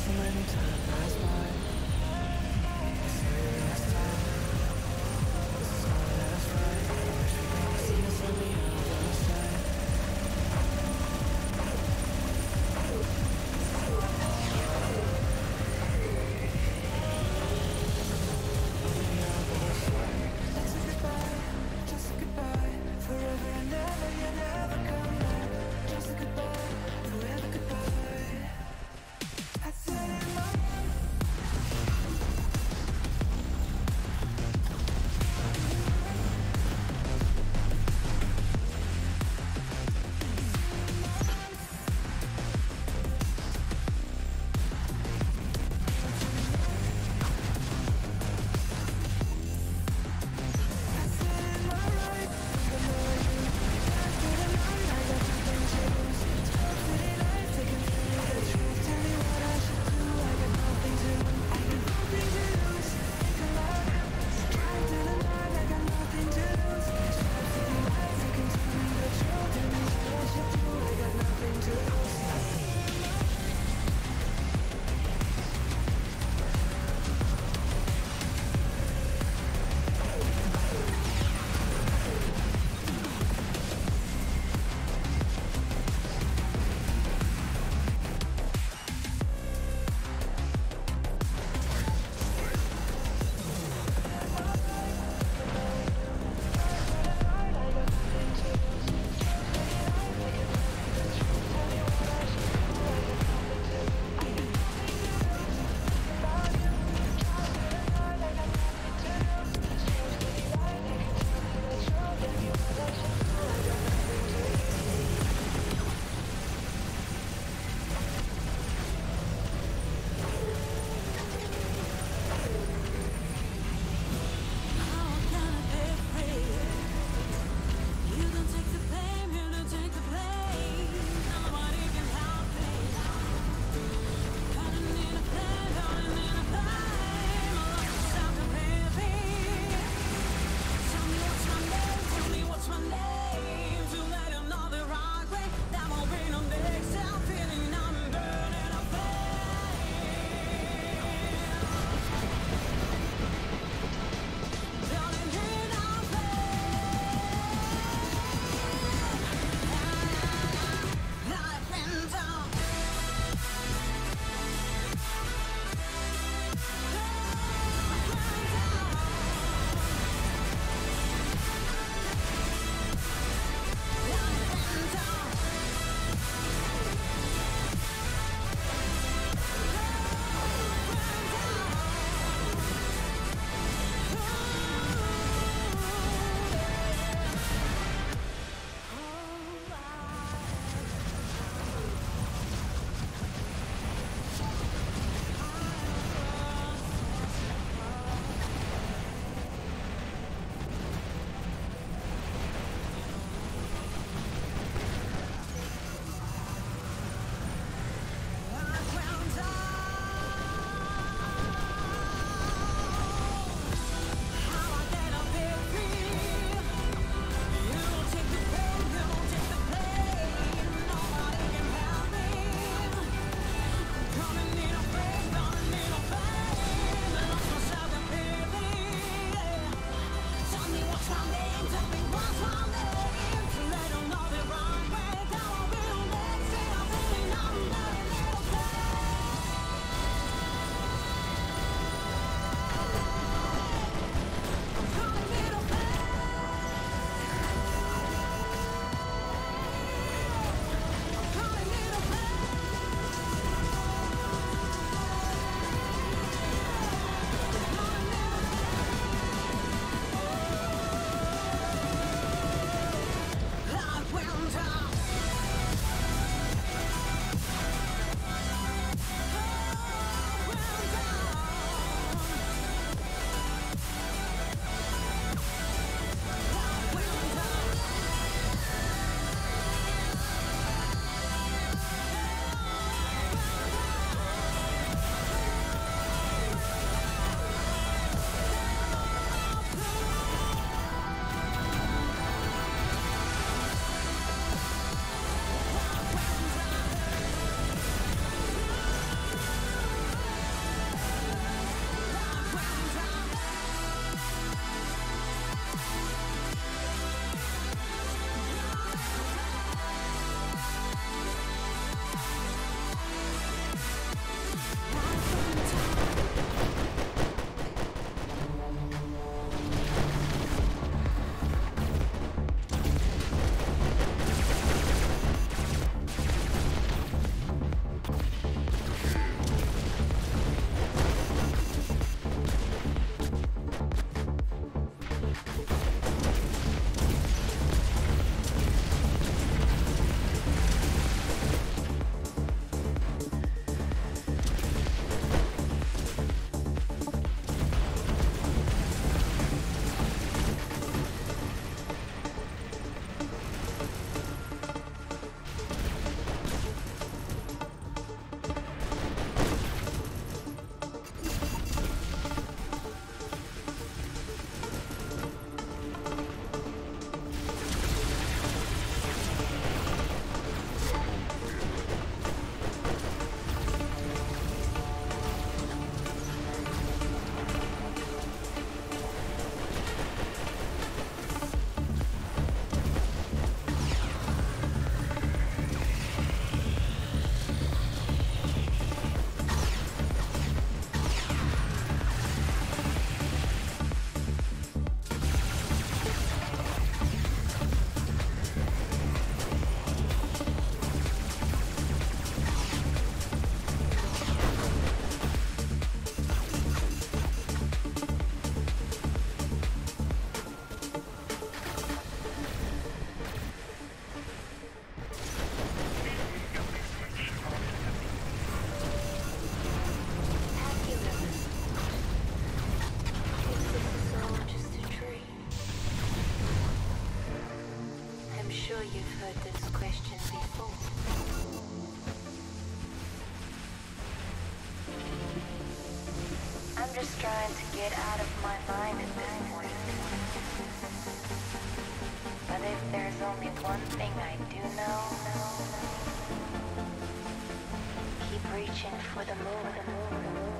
As to pass by, trying to get out of my mind at this point. But if there's only one thing I do know, keep reaching for the moon.